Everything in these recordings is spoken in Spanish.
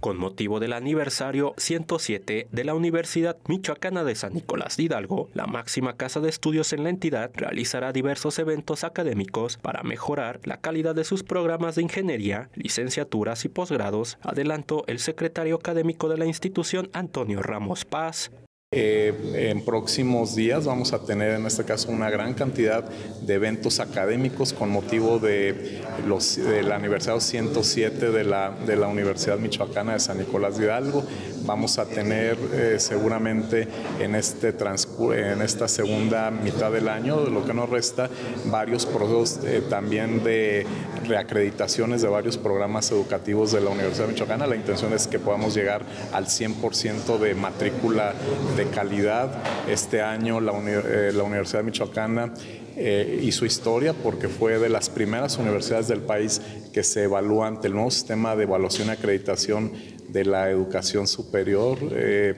Con motivo del aniversario 107 de la Universidad Michoacana de San Nicolás de Hidalgo, la máxima casa de estudios en la entidad realizará diversos eventos académicos para mejorar la calidad de sus programas de ingeniería, licenciaturas y posgrados, adelantó el secretario académico de la institución Antonio Ramos Paz. Eh, en próximos días vamos a tener en este caso una gran cantidad de eventos académicos con motivo de los, del aniversario 107 de la, de la Universidad Michoacana de San Nicolás de Hidalgo. Vamos a tener eh, seguramente en, este en esta segunda mitad del año, de lo que nos resta, varios procesos eh, también de reacreditaciones de varios programas educativos de la Universidad Michoacana. La intención es que podamos llegar al 100% de matrícula de calidad. Este año la, eh, la Universidad Michoacana eh, hizo historia porque fue de las primeras universidades del país que se evalúa ante el nuevo sistema de evaluación y acreditación de la educación superior. Eh.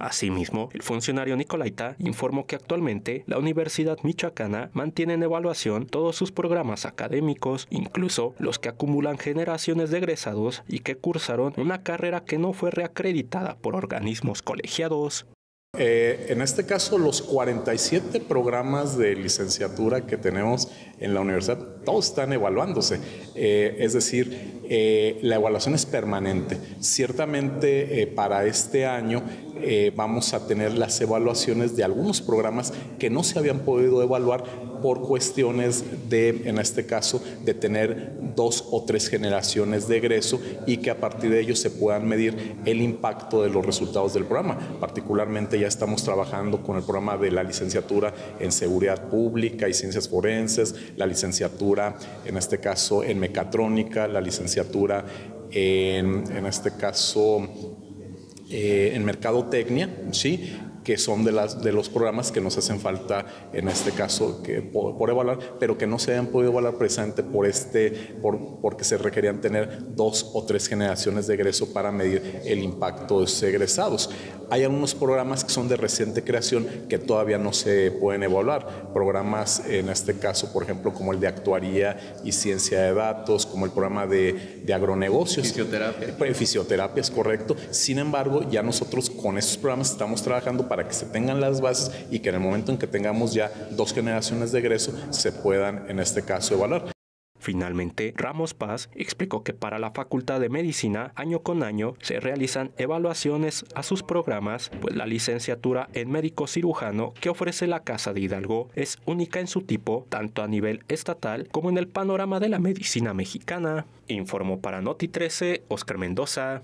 Asimismo, el funcionario Nicolaita informó que actualmente la Universidad Michoacana mantiene en evaluación todos sus programas académicos, incluso los que acumulan generaciones de egresados y que cursaron una carrera que no fue reacreditada por organismos colegiados. Eh, en este caso, los 47 programas de licenciatura que tenemos en la universidad, todos están evaluándose. Eh, es decir, eh, la evaluación es permanente. Ciertamente, para este año vamos a tener las evaluaciones de algunos programas que no se habían podido evaluar por cuestiones de, en este caso, de tener dos o tres generaciones de egreso y que a partir de ello se puedan medir el impacto de los resultados del programa. Particularmente ya estamos trabajando con el programa de la licenciatura en seguridad pública y ciencias forenses, la licenciatura, en este caso, en mecatrónica, la licenciatura en, en este caso, eh, en mercadotecnia, ¿sí? que son de, las, de los programas que nos hacen falta en este caso que, por, evaluar, pero que no se hayan podido evaluar precisamente por este, por, porque se requerían tener dos o tres generaciones de egreso para medir el impacto de esos egresados. Hay algunos programas que son de reciente creación que todavía no se pueden evaluar. Programas, en este caso, por ejemplo, como el de actuaría y ciencia de datos, como el programa de, de agronegocios. Fisioterapia. Eh, fisioterapia, es correcto. Sin embargo, ya nosotros con esos programas estamos trabajando para que se tengan las bases y que en el momento en que tengamos ya dos generaciones de egreso se puedan, en este caso, evaluar. Finalmente, Ramos Paz explicó que para la Facultad de Medicina, año con año, se realizan evaluaciones a sus programas, pues la licenciatura en médico cirujano que ofrece la Casa de Hidalgo es única en su tipo, tanto a nivel estatal como en el panorama de la medicina mexicana. Informó para Noti 13 Oscar Mendoza.